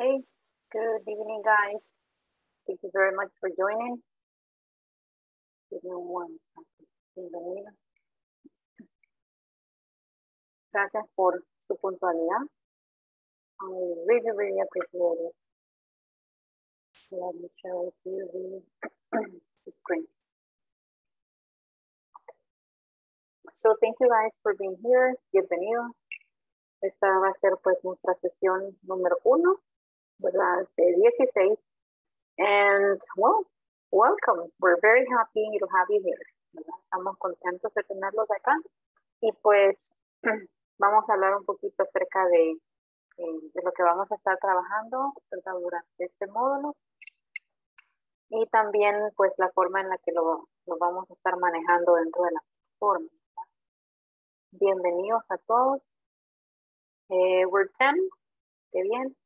Hey, good evening, guys. Thank you very much for joining. Give me one second. Bienvenido. Gracias por su puntualidad. I really, really appreciate it. Let me share with you the, screen. So thank you guys for being here. Bienvenido. Esta va a ser pues nuestra sesión número uno, ¿verdad? De 16. And well, welcome. We're very happy to have you here. ¿verdad? Estamos contentos de tenerlos acá. Y pues vamos a hablar un poquito acerca de, eh, de lo que vamos a estar trabajando ¿verdad? durante este módulo. Y también pues la forma en la que lo, lo vamos a estar manejando dentro de la plataforma. Bienvenidos a todos. Eh, we're 10. Qué bien.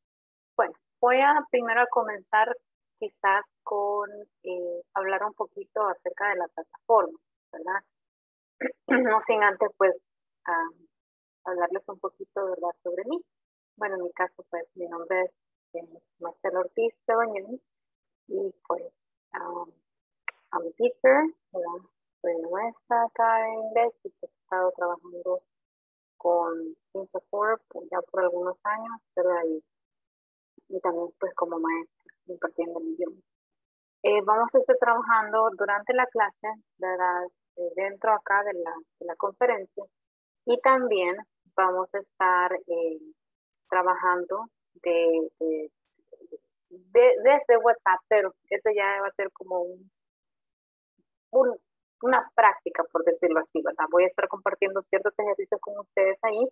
Voy a primero a comenzar quizás con eh, hablar un poquito acerca de la plataforma, ¿verdad? No sin antes, pues, um, hablarles un poquito, ¿verdad?, sobre mí. Bueno, en mi caso, pues, mi nombre es eh, Marcelo Ortiz Cebañón y, pues, um, I'm a teacher, ¿verdad? Soy nuestra acá en inglés y pues, he estado trabajando con Insafor ya por algunos años, ¿verdad? Y, y también pues como maestra, impartiendo el idioma. Eh, vamos a estar trabajando durante la clase. Eh, dentro acá de la, de la, conferencia y también vamos a estar eh, trabajando de, de, desde WhatsApp, pero eso ya va a ser como un, un una práctica, por decirlo así, ¿verdad? Voy a estar compartiendo ciertos ejercicios con ustedes ahí,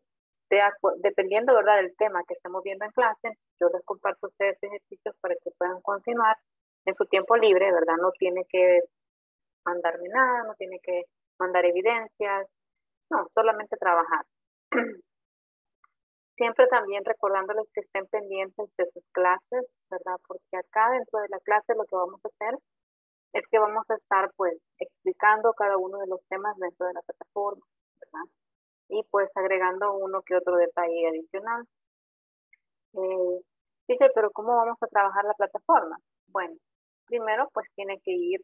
de, dependiendo, ¿verdad?, del tema que estemos viendo en clase, yo les comparto a ustedes ejercicios para que puedan continuar en su tiempo libre, ¿verdad? No tiene que mandarme nada, no tiene que mandar evidencias, no, solamente trabajar. Siempre también recordándoles que estén pendientes de sus clases, ¿verdad? Porque acá dentro de la clase lo que vamos a hacer es que vamos a estar pues explicando cada uno de los temas dentro de la plataforma. Y pues agregando uno que otro detalle adicional. Eh, dice, pero ¿cómo vamos a trabajar la plataforma? Bueno, primero pues tiene que ir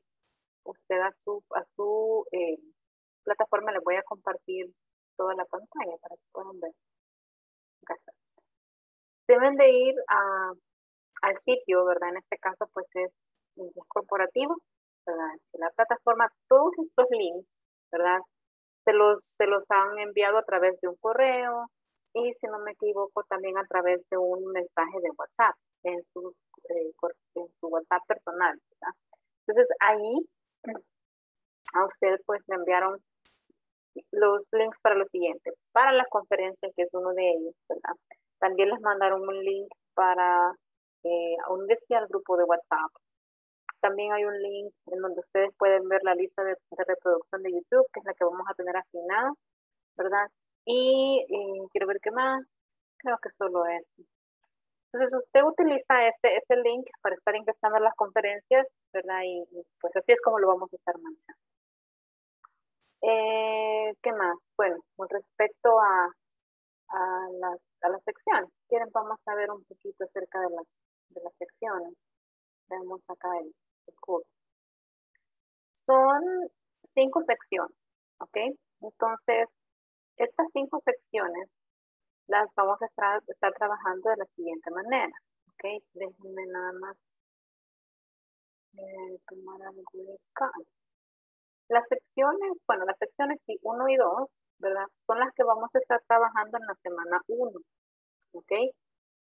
usted a su, a su eh, plataforma, les voy a compartir toda la pantalla para que puedan ver. Deben de ir a, al sitio, ¿verdad? En este caso pues es corporativo la plataforma, todos estos links, ¿verdad? Se los, se los han enviado a través de un correo y, si no me equivoco, también a través de un mensaje de WhatsApp en su, eh, en su WhatsApp personal. Entonces, ahí a usted pues le enviaron los links para lo siguiente, para la conferencia, que es uno de ellos, ¿verdad? También les mandaron un link para eh, unirse al grupo de WhatsApp, también hay un link en donde ustedes pueden ver la lista de, reproducción de YouTube, que es la que vamos a tener asignada, ¿verdad? Y, quiero ver qué más. Creo que solo eso. Entonces, usted utiliza ese, ese link para estar ingresando a las conferencias, ¿verdad? Y, pues así es como lo vamos a estar manejando. Eh, ¿Qué más? Bueno, con respecto a, a, las, a las secciones, quieren vamos a ver un poquito acerca de las, de las secciones. Veamos acá el, son cinco secciones, ¿ok? Entonces, estas cinco secciones las vamos a estar, trabajando de la siguiente manera, ¿ok? Déjenme nada más eh, tomar algo de. Las secciones, bueno, las secciones 1 y 2, ¿verdad? Son las que vamos a estar trabajando en la semana 1, ¿ok?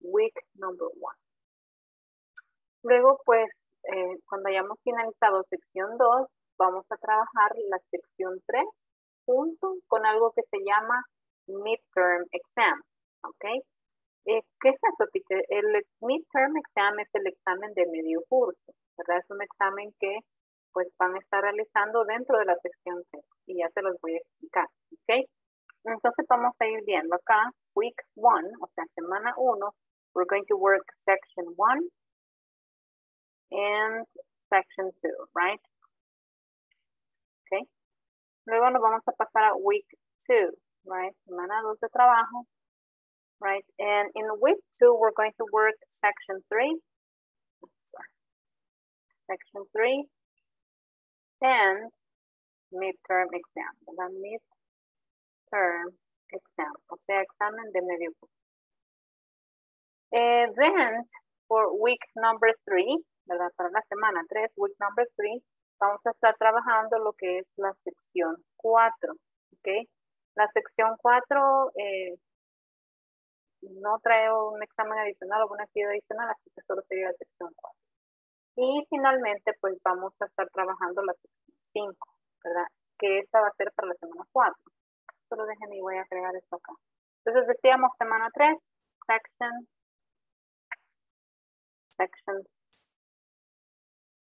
Week number 1. Luego, pues, eh, cuando hayamos finalizado sección 2, vamos a trabajar la sección 3 junto con algo que se llama midterm exam, ¿ok? Eh, ¿Qué es eso? El midterm exam es el examen de medio curso, ¿verdad? Es un examen que pues van a estar realizando dentro de la sección 3 y ya se los voy a explicar, ¿ok? Entonces vamos a ir viendo acá, week 1, o sea, semana 1, we're going to work section 1, and section 2, right? Okay. Luego nos vamos a pasar a week 2, right? Semana 2 de trabajo. right? And in week two, we're going to work section three. Sorry. Section three and midterm exam. The midterm exam, o sea, examen de medio. Eh, then, for week number three, ¿verdad? Para la semana 3, week number 3, vamos a estar trabajando lo que es la sección 4, ¿ok? La sección 4 eh, no trae un examen adicional o una actividad adicional, así que solo sería la sección 4. Y finalmente, pues vamos a estar trabajando la sección 5, ¿verdad? Que esta va a ser para la semana 4. Solo déjenme y voy a agregar esto acá. Entonces decíamos semana 3, section, section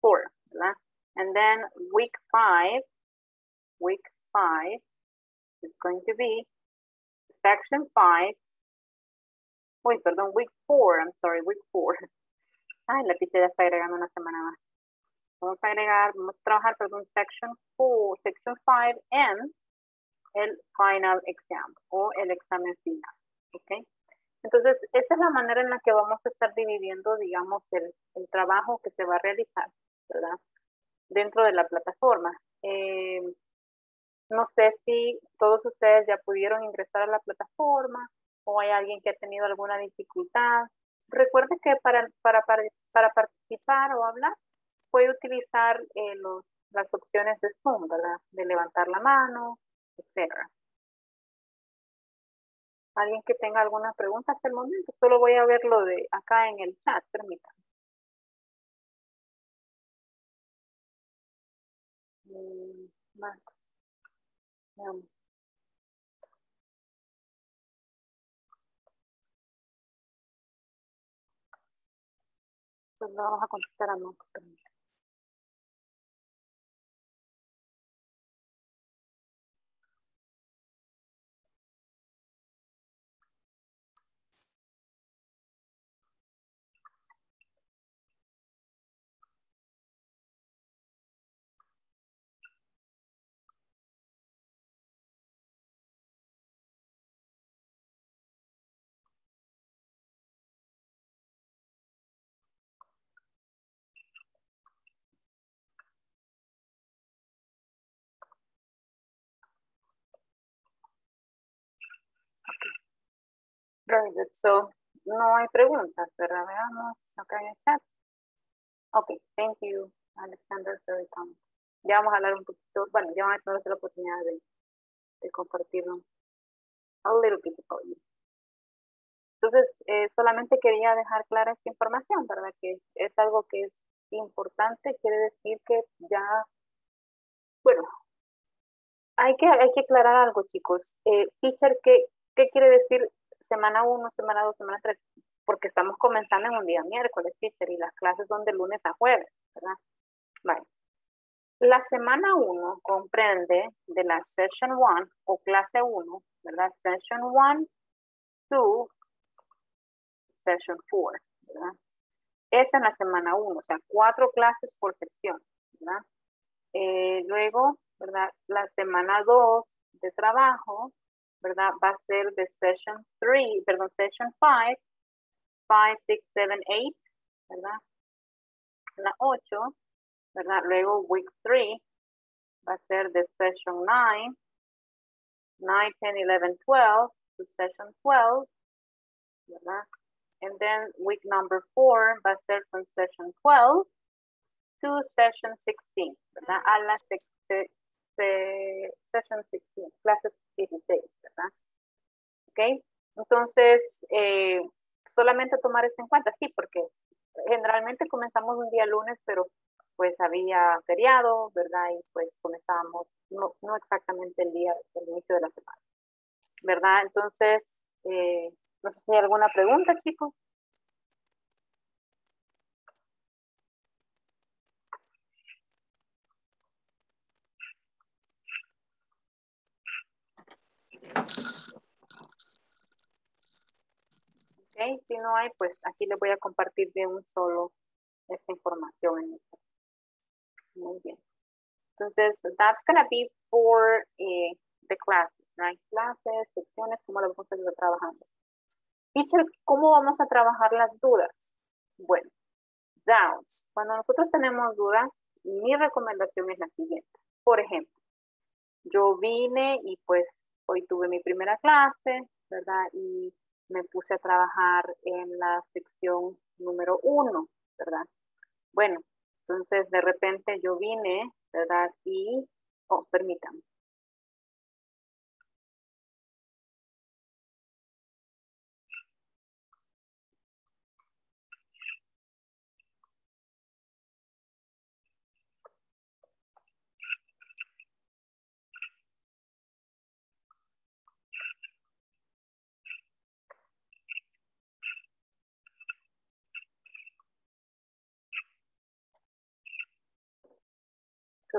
four, ¿verdad? And then week five, week five is going to be section five. Wait, perdón, week four, I'm sorry, week four. Ay, la teacher ya está agregando una semana más. Vamos a agregar, vamos a trabajar, perdón, section four, section five and el final exam o el examen final, ¿ok? Entonces, esta es la manera en la que vamos a estar dividiendo, digamos, el, el trabajo que se va a realizar. Dentro de la plataforma. Eh, no sé si todos ustedes ya pudieron ingresar a la plataforma o hay alguien que ha tenido alguna dificultad. Recuerde que para, para, para, participar o hablar puede utilizar eh, los, las opciones de Zoom. De levantar la mano, etc. ¿Alguien que tenga alguna pregunta hasta el momento? Solo voy a verlo de acá en el chat, permítanme. Max. Pues vamos a contestar a Max. Very So, no hay preguntas, ¿verdad? Veamos acá en el chat. Ok, thank you, Alexander, very kind. Ya vamos a hablar un poquito, bueno, ya vamos a tener la oportunidad de, de compartirnos a little bit about you. Entonces, eh, solamente quería dejar clara esta información, ¿verdad? Que es algo que es importante, quiere decir que ya, bueno, hay que, hay que aclarar algo, chicos. Eh, teacher, ¿qué, ¿qué quiere decir semana 1, semana 2, semana 3, porque estamos comenzando en un día miércoles, teacher, y las clases son de lunes a jueves, ¿verdad? Vale. La semana 1 comprende de la session 1 o clase 1, ¿verdad? Session 1 to session 4, ¿verdad? Esa es la semana 1, o sea, cuatro clases por sección, ¿verdad? Eh, luego, ¿verdad? La semana 2 de trabajo, ¿verdad? Va a ser de session 3, perdón, session 5, 5, 6, 7, 8, ¿verdad? La 8, ¿verdad? Luego week 3 va a ser de session 9, 9, 10, 11, 12, to session 12, ¿verdad? And then week number 4 va a ser from session 12 to session 16, ¿verdad? A la de session 16, clase 16, ¿verdad? ¿Ok? Entonces, eh, solamente tomar esto en cuenta, sí, porque generalmente comenzamos un día lunes, pero pues había feriado, ¿verdad? Y pues comenzábamos, no, no exactamente el día del inicio de la semana, ¿verdad? Entonces, eh, no sé si hay alguna pregunta, chicos. Okay, si no hay, pues aquí les voy a compartir de un solo esta información. Muy bien. Entonces, that's gonna be for eh, the classes, right? Clases, secciones, cómo lo vamos a estar trabajando. Teacher, ¿cómo vamos a trabajar las dudas? Bueno, doubts. Cuando nosotros tenemos dudas, mi recomendación es la siguiente. Por ejemplo, yo vine y pues hoy tuve mi primera clase, ¿verdad? Y me puse a trabajar en la sección número uno, ¿verdad? Bueno, entonces de repente yo vine, ¿verdad? Y, oh, permítanme.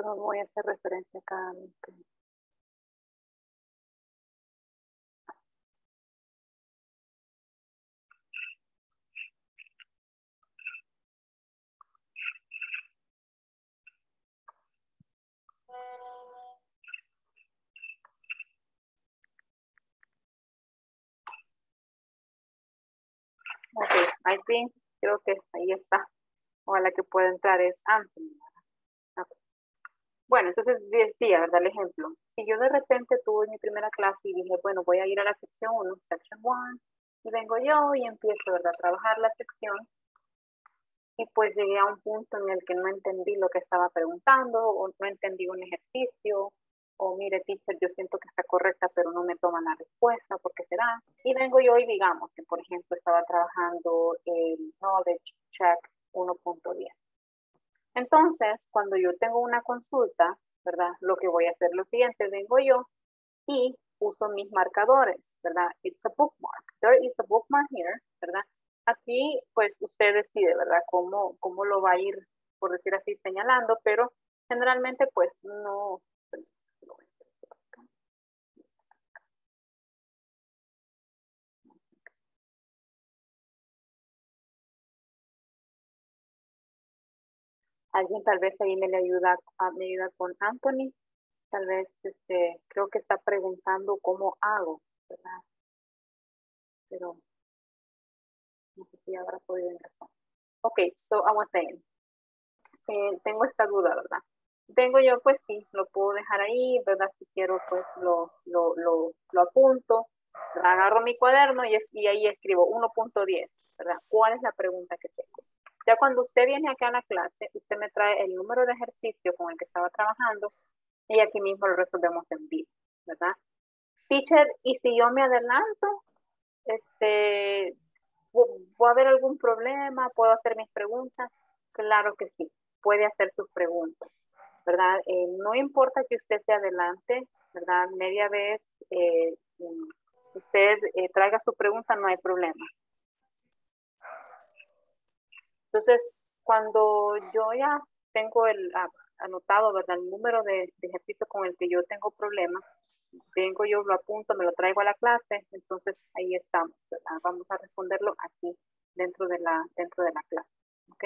No voy a hacer referencia a cada Ok, I think, creo que ahí está. la que puede entrar es Anthony. Bueno, entonces decía, ¿verdad? El ejemplo. Si yo de repente tuve mi primera clase y dije, bueno, voy a ir a la sección 1, section 1, y vengo yo y empiezo, ¿verdad? A trabajar la sección. Y pues llegué a un punto en el que no entendí lo que estaba preguntando, o no entendí un ejercicio, o mire, teacher, yo siento que está correcta, pero no me toman la respuesta, ¿por qué será? Y vengo yo y digamos que, por ejemplo, estaba trabajando el Knowledge Check 1.10. Entonces, cuando yo tengo una consulta, ¿verdad? Lo que voy a hacer es lo siguiente, vengo yo y uso mis marcadores, ¿verdad? It's a bookmark. There is a bookmark here, ¿verdad? Aquí, pues, usted decide, ¿verdad? Cómo, cómo lo va a ir, por decir así, señalando, pero generalmente, pues, no, alguien tal vez ahí me le ayuda, ah, me ayuda con Anthony. Tal vez este, creo que está preguntando cómo hago, ¿verdad? Pero no sé si habrá podido ingresar. Ok, so I was saying, eh, tengo esta duda, ¿verdad? Tengo yo, pues sí, lo puedo dejar ahí, ¿verdad? Si quiero, pues lo, lo, lo, lo apunto, agarro mi cuaderno y, y ahí escribo 1.10, ¿verdad? ¿Cuál es la pregunta que tengo? Ya cuando usted viene acá a la clase, usted me trae el número de ejercicio con el que estaba trabajando y aquí mismo lo resolvemos en vivo, ¿verdad? Teacher, y si yo me adelanto, este, ¿va a haber algún problema? ¿Puedo hacer mis preguntas? Claro que sí, puede hacer sus preguntas, ¿verdad? Eh, no importa que usted se adelante, ¿verdad? Media vez eh, usted eh, traiga su pregunta, no hay problema. Entonces, cuando yo ya tengo el ah, anotado, ¿verdad? El número de, ejercicio con el que yo tengo problemas, vengo yo, lo apunto, me lo traigo a la clase, entonces ahí estamos, Vamos a responderlo aquí, dentro de la, dentro de la clase, ¿ok?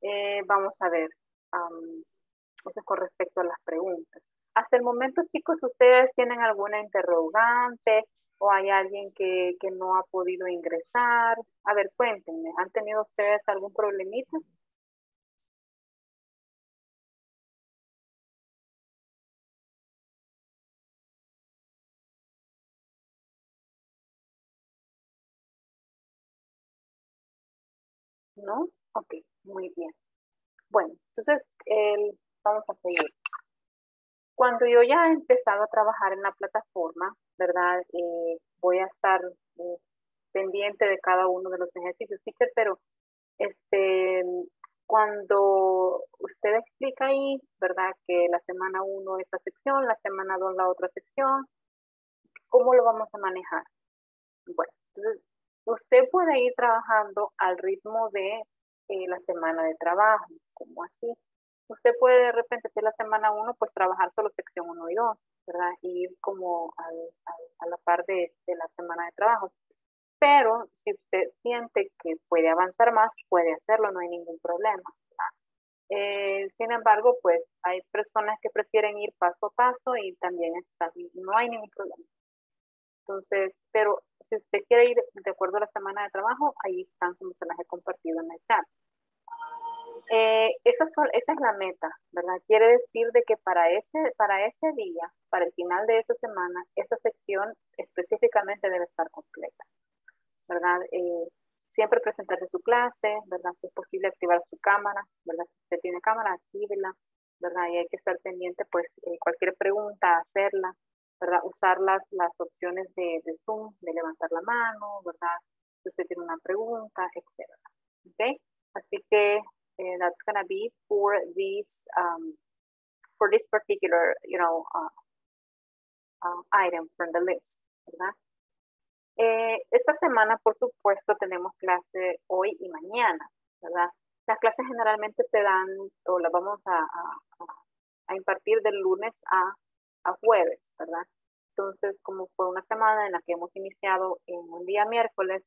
Eh, vamos a ver, eso es con respecto a las preguntas. Hasta el momento, chicos, ¿ustedes tienen alguna interrogante o hay alguien que, no ha podido ingresar. A ver, cuéntenme, ¿han tenido ustedes algún problemita? ¿No? Ok, muy bien. Bueno, entonces vamos a seguir. Cuando yo ya he empezado a trabajar en la plataforma, ¿verdad? Eh, voy a estar eh, pendiente de cada uno de los ejercicios, pero este, cuando usted explica ahí, ¿verdad? Que la semana 1 esta sección, la semana 2 la otra sección, ¿cómo lo vamos a manejar? Bueno, entonces usted puede ir trabajando al ritmo de eh, la semana de trabajo, como así. Usted puede de repente hacer la semana 1, pues trabajar solo sección 1 y 2, ¿verdad? Y ir como a la par de, la semana de trabajo. Pero si usted siente que puede avanzar más, puede hacerlo, no hay ningún problema. Eh, sin embargo, pues hay personas que prefieren ir paso a paso y también está, no hay ningún problema. Entonces, pero si usted quiere ir de acuerdo a la zona de trabajo, ahí están como se las he compartido en el chat. Eh, esa, esa es la meta, ¿verdad? Quiere decir de que para ese, para ese día, para el final de esa semana, esa sección específicamente debe estar completa, ¿verdad? Eh, siempre presentarse su clase, ¿verdad? Si es posible activar su cámara, ¿verdad? Si usted tiene cámara, actívela, ¿verdad? Y hay que estar pendiente, pues, eh, cualquier pregunta, hacerla, ¿verdad? Usar las, las opciones de, de Zoom, de levantar la mano, ¿verdad? Si usted tiene una pregunta, etcétera. ¿Ok? Así que uh, that's going to be for this um, for this particular you know uh, uh, item from the list ¿verdad? Eh, esta semana por supuesto tenemos clase hoy y mañana ¿verdad? las clases generalmente se dan o las vamos a, a, a impartir del lunes a, a jueves ¿verdad? entonces como fue una semana en la que hemos iniciado en un día miércoles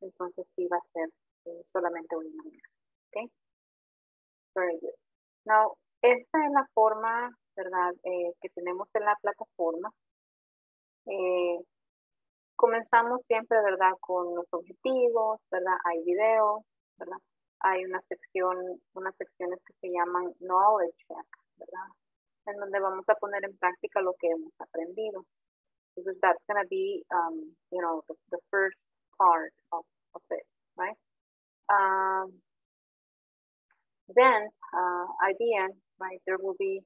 entonces sí va a ser eh, solamente hoy y mañana ¿ok? Very good. Now, esta es la forma, ¿verdad?, eh, que tenemos en la plataforma. Eh, comenzamos siempre, ¿verdad?, con los objetivos, ¿verdad? Hay videos, ¿verdad? Hay una sección, unas secciones que se llaman Knowledge Check, ¿verdad? En donde vamos a poner en práctica lo que hemos aprendido. Entonces, that's going to be, um, you know, the, first part of, of it, right? Um, Then uh, at the end, right, there will be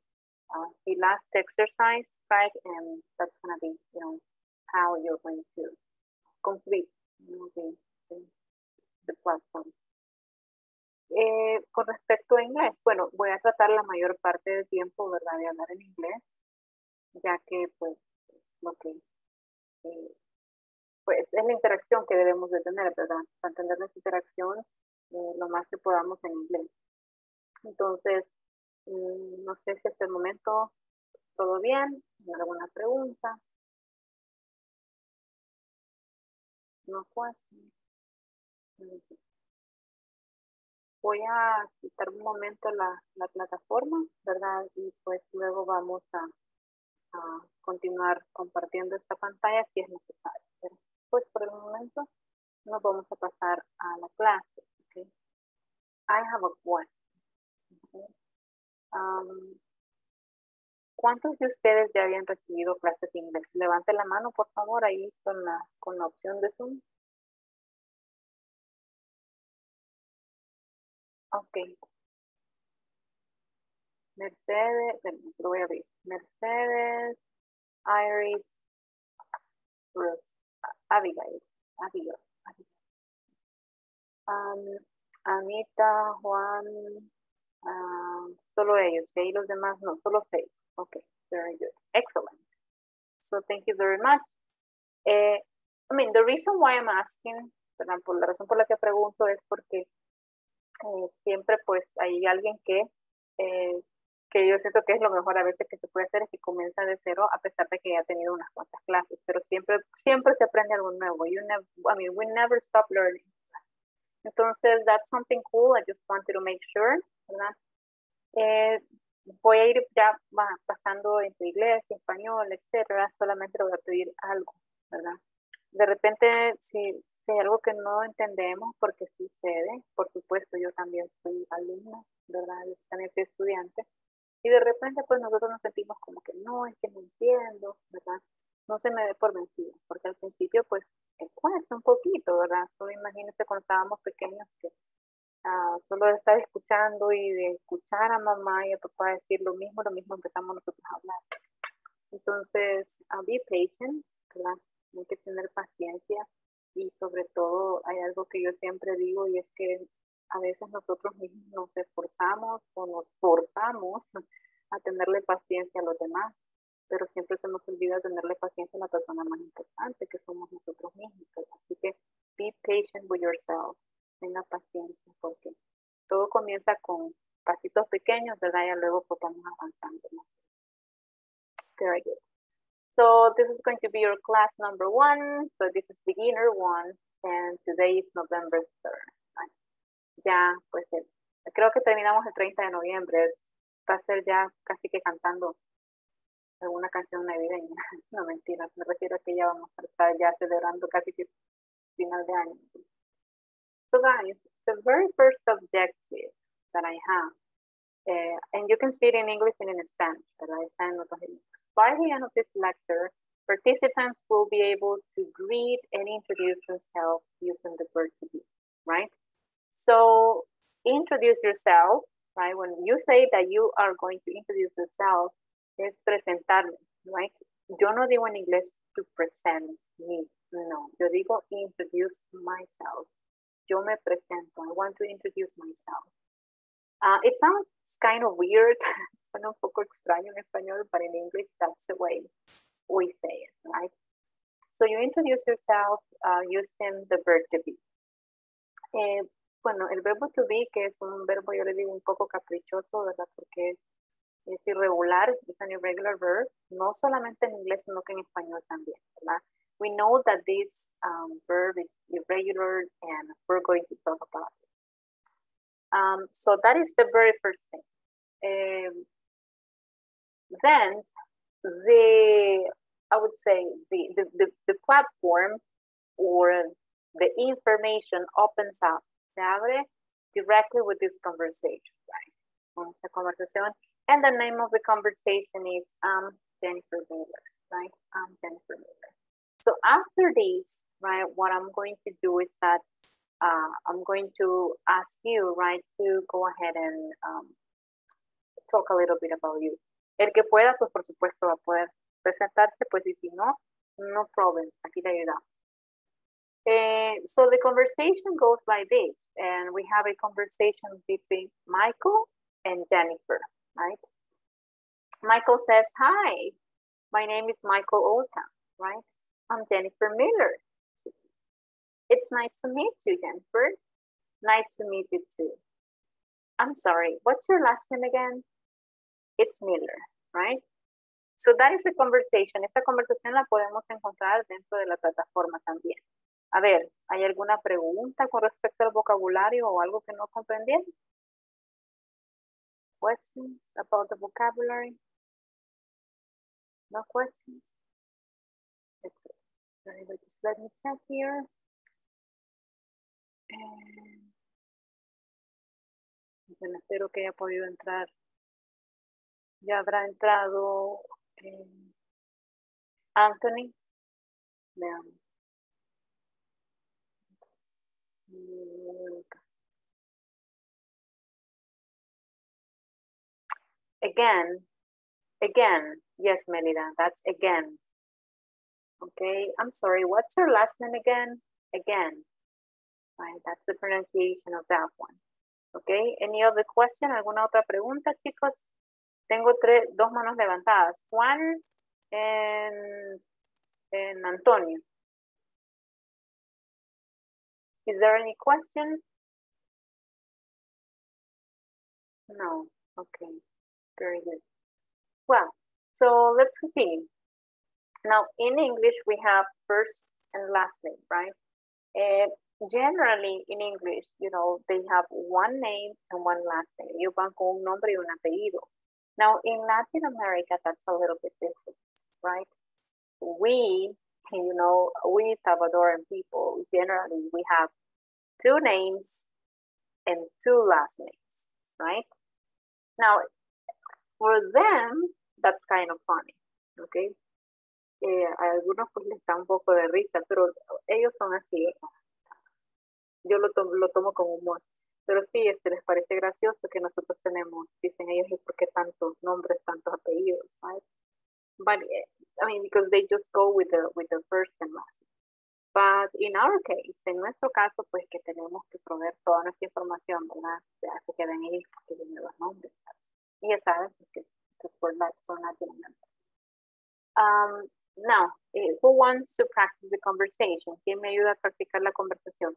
uh, the last exercise, right, and that's to be, you know, how you're going to complete the, the, platform. Eh, con respecto a inglés, bueno, voy a tratar la mayor parte del tiempo, ¿verdad?, de hablar en inglés, ya que, pues, es lo que, eh, pues, es la interacción que debemos de tener, ¿verdad?, para entender nuestra interacción eh, lo más que podamos en inglés. Entonces, mm, no sé si hasta el momento todo bien, alguna pregunta. No pues. Voy a quitar un momento la, la plataforma, ¿verdad? Y pues luego vamos a, a, continuar compartiendo esta pantalla si es necesario. pues por el momento nos vamos a pasar a la clase. Okay? I have a question. ¿Cuántos de ustedes ya habían recibido clases de inglés? Levante la mano, por favor, ahí con la, con la opción de Zoom. Ok. Mercedes, se lo voy a abrir. Mercedes, Iris, Ruth, Abigail, Abigail, Anita, Juan, Uh, solo ellos, y los demás no, solo seis. Okay, very good. Excellent. So thank you very much. Eh, I mean, the reason why I'm asking, perdón, por la razón por la que pregunto es porque eh, siempre pues hay alguien que, eh, que yo siento que es lo mejor a veces que se puede hacer es que comienza de cero a pesar de que ya ha tenido unas cuantas clases, pero siempre, siempre se aprende algo nuevo. You never, I mean, we never stop learning. Entonces, that's something cool. I just wanted to make sure Eh, voy a ir ya pasando entre inglés, español, etcétera, solamente voy a pedir algo, ¿verdad? De repente, si, hay algo que no entendemos, porque sucede, por supuesto, yo también soy alumna, ¿verdad? Yo también soy estudiante, y de repente, pues nosotros nos sentimos como que no, es que no entiendo, ¿verdad? No se me dé por vencido, porque al principio, pues, cuesta un poquito, ¿verdad? Solo imagínense cuando estábamos pequeños que solo de estar escuchando y de escuchar a mamá y a papá decir lo mismo, lo mismo empezamos nosotros a hablar. Entonces, a be patient, ¿verdad? Hay que tener paciencia y sobre todo hay algo que yo siempre digo y es que a veces nosotros mismos nos esforzamos o nos forzamos a tenerle paciencia a los demás, pero siempre se nos olvida tenerle paciencia a la persona más importante que somos nosotros mismos. Así que be patient with yourself tenga paciencia porque todo comienza con pasitos pequeños, ¿verdad? Y luego pues vamos avanzando. Very good. So this is going to be your class number one. So this is beginner one. And today is November 3rd. Ya, pues creo que terminamos el 30 de noviembre. Va a ser ya casi que cantando alguna canción navideña. No, mentira. Me refiero a que ya vamos a estar ya celebrando casi que final de año. So guys, the very first objective that I have, uh, and you can see it in English and in Spanish, by the end of this lecture, participants will be able to greet and introduce themselves using the verb to be, right? So introduce yourself, right? When you say that you are going to introduce yourself, es presentarme, right? Yo no digo en inglés to present me, no. Yo digo introduce myself. Yo me presento. I want to introduce myself. Uh, it sounds kind of weird. Suena un poco extraño en español, but in English, that's the way we say it, right? So you introduce yourself uh, using the verb to be. Eh, bueno, el verbo to be, que es un verbo, yo le digo un poco caprichoso, ¿verdad? Porque es irregular, es an irregular verb, no solamente en inglés, sino que en español también, ¿verdad? We know that this um, verb is irregular and we're going to talk about it. Um, so that is the very first thing. Um, then the, I would say the, the, the, the, platform or the information opens up, directly with this conversation, right? And the name of the conversation is um, Jennifer Miller, right? I'm Jennifer Miller. So after this, right, what I'm going to do is that uh, I'm going to ask you, right, to go ahead and um, talk a little bit about you. El que pueda, pues por supuesto va a poder presentarse, pues y si no, no problem, aquí le ayudamos. Uh, so the conversation goes like this, and we have a conversation between Michael and Jennifer, right? Michael says, hi, my name is Michael Olta, right? I'm Jennifer Miller. It's nice to meet you, Jennifer. Nice to meet you too. I'm sorry, what's your last name again? It's Miller, right? So that is a conversation. Esta conversación la podemos encontrar dentro de la plataforma también. A ver, ¿hay alguna pregunta con respecto al vocabulario o algo que no comprendieron? Questions about the vocabulary? No questions? Just let me check here. And bueno, espero que haya podido entrar. Ya habrá entrado eh, Anthony. Veamos. Again, again, yes, Melida, that's again. Okay, I'm sorry, what's your last name again? Again, right, that's the pronunciation of that one. Okay, any other question? ¿Alguna otra pregunta, chicos? Tengo tres, dos manos levantadas. Juan and, and Antonio. Is there any question? No, okay, very good. Well, so let's continue. Now, in English, we have first and last name, right? And generally, in English, you know, they have one name and one last name. You van con un nombre y un apellido. Now, in Latin America, that's a little bit different, right? We, you know, we Salvadoran people, generally, we have two names and two last names, right? Now, for them, that's kind of funny, okay? Eh, a algunos pues les da un poco de risa, pero ellos son así. Yo lo tomo, lo tomo con humor. Pero sí, este, les parece gracioso que nosotros tenemos, dicen ellos, ¿y por qué tantos nombres, tantos apellidos? Right? But, eh, I mean, because they just go with the, with the first and last. But in our case, en nuestro caso, pues que tenemos que proveer toda nuestra información, ¿verdad? Se quedan ahí que vienen los nombres. Y ya saben, que es por la, la um, now, eh, who wants to practice the conversation? ¿Quién me ayuda a practicar la conversación?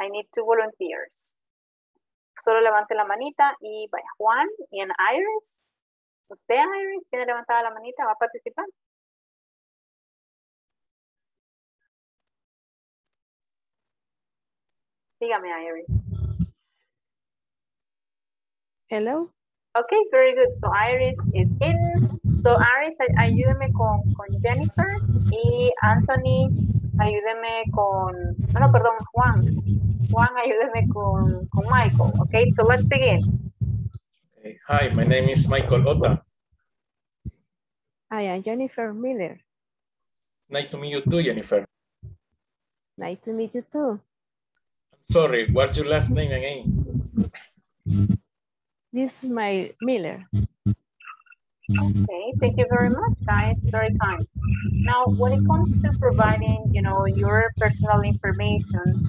I need two volunteers. Solo levante la manita y vaya. Juan y en Iris. ¿Usted, Iris, tiene levantada la manita? ¿Va a participar? Dígame, Iris. Hello. Okay, very good. So Iris is in. So Iris, ayúdeme con, con Jennifer y Anthony, ayúdeme con, no, perdón, Juan. Juan, ayúdeme con, con Michael. Okay, so let's begin. Okay. Hi, my name is Michael Ota. I am Jennifer Miller. Nice to meet you too, Jennifer. Nice to meet you too. Sorry, what's your last name again? This is my Miller. Okay, thank you very much, guys. Very kind. Now, when it comes to providing, you know, your personal information,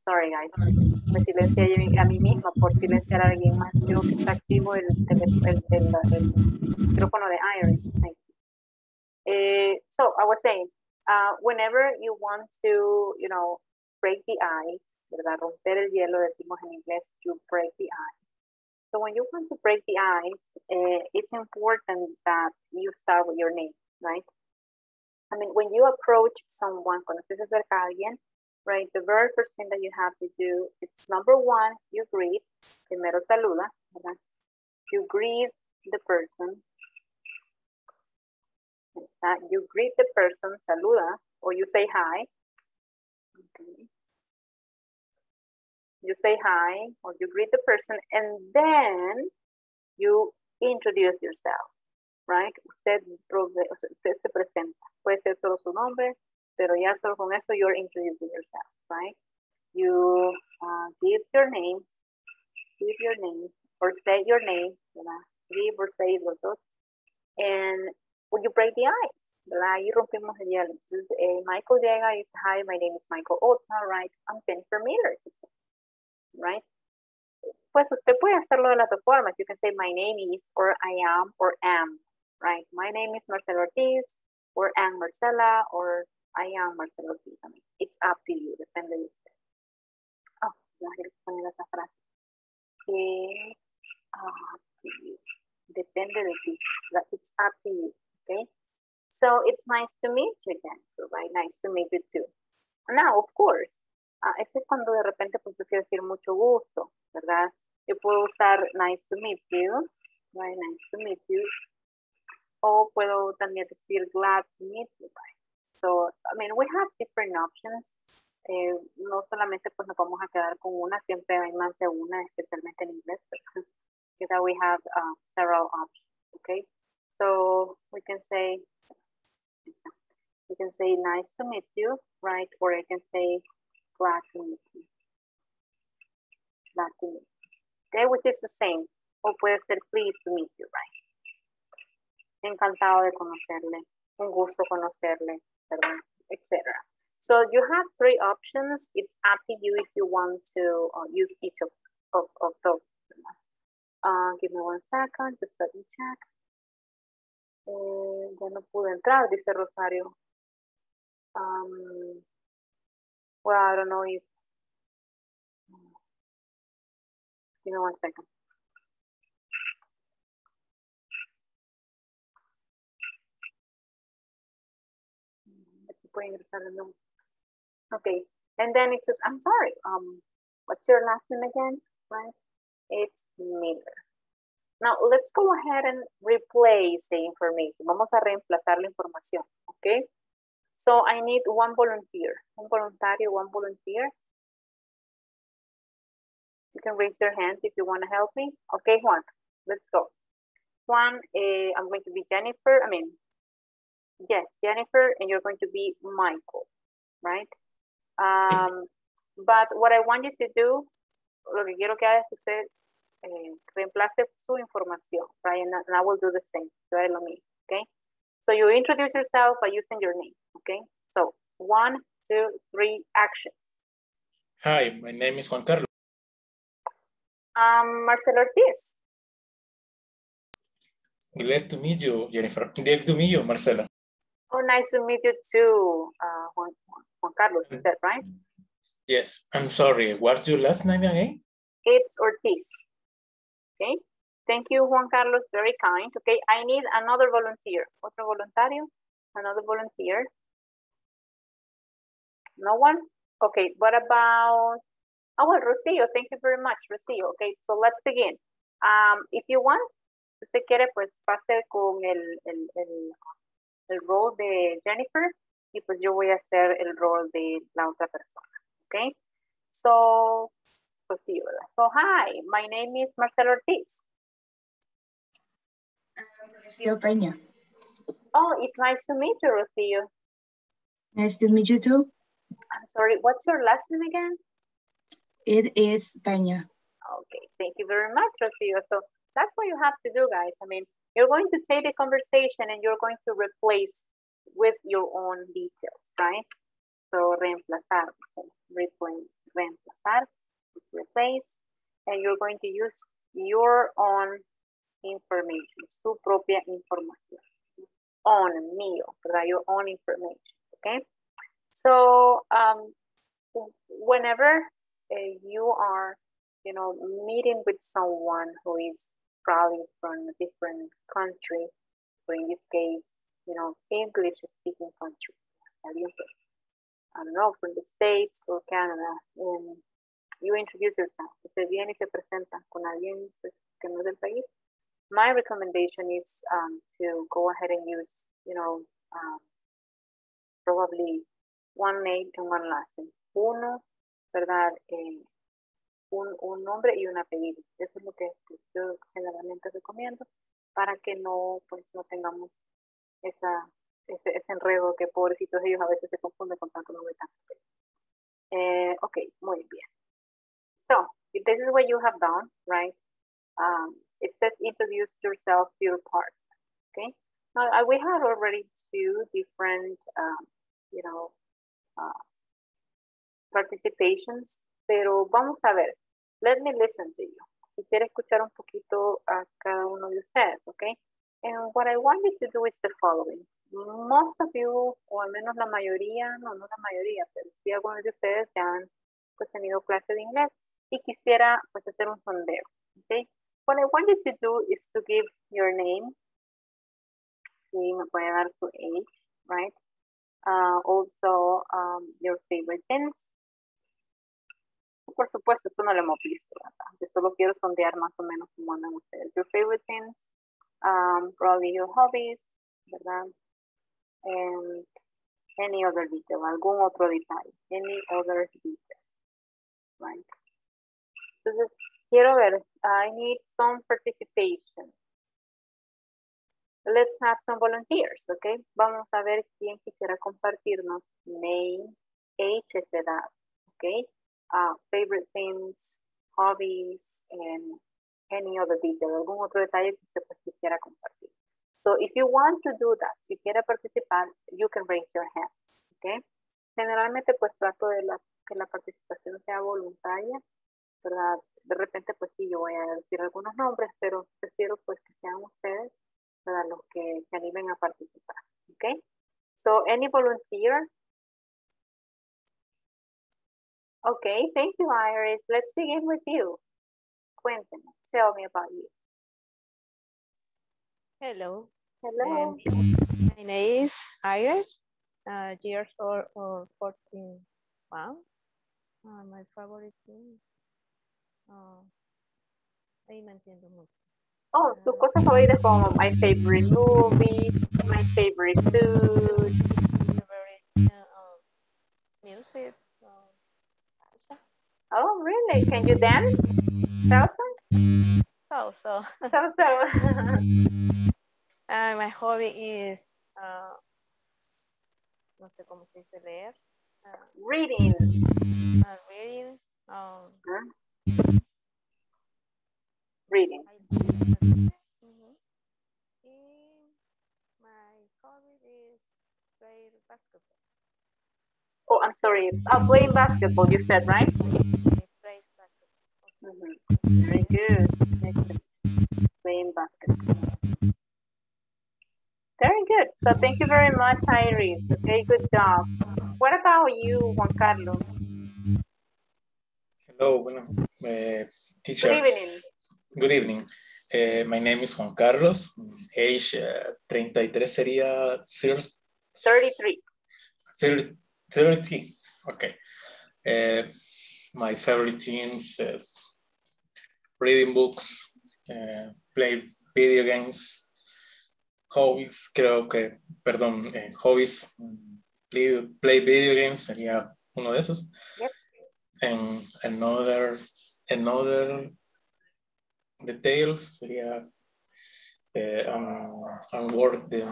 sorry, guys, me silencié a mí misma por silenciar a alguien más. Creo que está activo el, el, el, el micrófono de Iris. Uh, so, I was saying, uh, whenever you want to, you know, break the ice, ¿verdad? Romper el hielo, decimos en inglés, break the ice. So when you want to break the ice, uh, it's important that you start with your name, right? I mean, when you approach someone, cuando se acerca a alguien, right, the very first thing that you have to do is number one, you greet, primero saluda, ¿verdad? You greet the person. You greet the person, saluda, or you say hi. Okay you say hi or you greet the person and then you introduce yourself, right? Usted, usted se presenta. Puede ser solo su nombre, pero ya solo con eso you're introducing yourself, right? You uh, give your name, give your name, or say your name, ¿verdad? Give or say los. And when you break the ice, ¿verdad? Ahí rompemos el hielo. Entonces, eh, Michael llega y dice, hi, my name is Michael Ota, right? I'm Jennifer Miller, right? Pues usted puede hacerlo de las dos formas. You can say my name is, or I am, or am, right? My name is Marcelo Ortiz, or am Marcela, or I am Marcelo Ortiz. I mean, it's up to you, depende de usted. Oh, voy a poner esa frase. Up to you. Depende de ti. It's up to you, okay? So it's nice to meet you again, right? Nice to meet you too. Now, of course, Ah, ese es cuando de repente pues yo quiero decir mucho gusto, ¿verdad? Yo puedo usar nice to meet you, right? Nice to meet you. O puedo también decir glad to meet you, right? So, I mean, we have different options. Eh, no solamente pues nos vamos a quedar con una, siempre hay más de una, especialmente en inglés. that we have uh, several options, okay? So we can say, we can say nice to meet you, right? Or I can say meet you. Okay, which is the same. O puede ser pleased to meet you, right? Encantado de conocerle. Un gusto conocerle, perdón, etc. So you have three options. It's up to you if you want to uh, use each of, of, of those. Uh, give me one second, just let me check. Eh, ya no pude entrar, dice Rosario. Um, well, I don't know if. Give me one second. Okay, and then it says, I'm sorry, um, what's your last name again, right? It's Miller. Now, let's go ahead and replace the information. Vamos a reemplazar la información, okay? So I need one volunteer, un voluntario, one volunteer. You can raise your hand if you want to help me. Okay, Juan, let's go. Juan, uh, I'm going to be Jennifer. I mean, yes, Jennifer, and you're going to be Michael, right? Um, but what I want you to do, lo que quiero que haga es usted eh, reemplace su información, right? And, and I will do the same. Okay? So you introduce yourself by using your name, okay? So one, two, three, action. Hi, my name is Juan Carlos. Um, Marcelo Ortiz. Glad to meet you, Jennifer. Glad to meet you, Marcela. Oh, nice to meet you too, uh, Juan, Juan Carlos, you said, right? Yes, I'm sorry. What's your last name again? It's Ortiz. Okay. Thank you, Juan Carlos, very kind. Okay, I need another volunteer. Otro voluntario? Another volunteer? No one? Okay, what about, oh, well, Rocio, thank you very much, Rocio. Okay, so let's begin. Um, if you want, si quiere, pues pase con el, el, el, el rol de Jennifer y pues yo voy a hacer el rol de la otra persona, ¿ok? So, ¿verdad? So, hi, my name is Marcelo Ortiz. Rocío Peña. Oh, it's nice to meet you, Rocio. Nice to meet you too. I'm sorry, what's your last name again? It is Peña. Okay, thank you very much, Rocio. So that's what you have to do, guys. I mean, you're going to take the conversation and you're going to replace with your own details, right? So reemplazar, so replace, reemplazar, replace, and you're going to use your own information, su propia información. On, mío, ¿verdad? Your own information, okay? So um, whenever uh, you are, you know, meeting with someone who is probably from a different country, or in this case, you know, English speaking country, I don't know, from the States or Canada, you introduce yourself. Usted viene y se presenta con alguien que no es del país. My recommendation is um, to go ahead and use, you know, um, probably one name and one last name. Uno, ¿verdad? Eh, un, un, nombre y un apellido. Eso es lo que yo generalmente recomiendo para que no, pues, no tengamos esa, ese, ese, enredo que pobrecitos ellos a veces se confunden con tanto nombre tan eh, Ok, muy bien. So, this is what you have done, right? Um, it says introduce yourself to your partner, okay? Now, we had already two different, um, you know, uh, participations, pero vamos a ver. Let me listen to you. Quisiera escuchar un poquito a cada uno de ustedes, okay? And what I want you to do is the following. Most of you, o al menos la mayoría, no, no la mayoría, pero sí algunos de ustedes ya han pues, tenido clase de inglés y quisiera pues hacer un sondeo. Okay? What I want you to do is to give your name. Sí, me puede dar su age, right? Uh, also, um, your favorite things. Por supuesto, esto no lo hemos visto, ¿verdad? Yo solo quiero sondear más o menos cómo andan ustedes. Your favorite things, um, probably your hobbies, ¿verdad? And any other detail, algún otro detalle, any other detail, right? Entonces, quiero ver, I need some participation. Let's have some volunteers, okay? Vamos a ver quién quisiera compartirnos name, age, edad, okay? Uh, favorite things, hobbies, and any other detail, algún otro detalle que usted pues, quisiera compartir. So if you want to do that, si quiere participar, you can raise your hand, okay? Generalmente pues trato de la, que la participación sea voluntaria, ¿verdad? De repente, pues sí, yo voy a decir algunos nombres, pero prefiero pues que sean ustedes, ¿verdad? Los que se animen a participar, ¿ok? So, any volunteer? Okay, thank you, Iris. Let's begin with you. Cuénteme, tell me about you. Hello. Hello. Um, my name is Iris, uh, years old or 14. Wow. Uh, my favorite thing Oh, ahí me entiendo mucho. Oh, sus cosas favoritas como my favorite movie, my favorite food. Favorite uh, music. Salsa. Oh, really? Can you dance? Salsa? So, so. So, so. uh, my hobby is, uh, no sé cómo se dice leer. Uh, reading. Uh, reading. Um, huh? Reading. Mm -hmm. my hobby is play basketball. Oh, I'm sorry. I'm playing basketball, you said, right? Mm -hmm. Very good. Excellent. Playing basketball. Very good. So thank you very much, Iris. Okay, good job. What about you, Juan Carlos? Hello, bueno, uh, teacher. Good evening. Good evening. Uh, my name is Juan Carlos. Age uh, 33 sería 33. 30, 30. Okay. My favorite things is reading books, uh, play video games, hobbies, creo que, perdón, eh, hobbies, play, play, video games sería uno de esos. Yep. And another, another details sería eh, um, work de,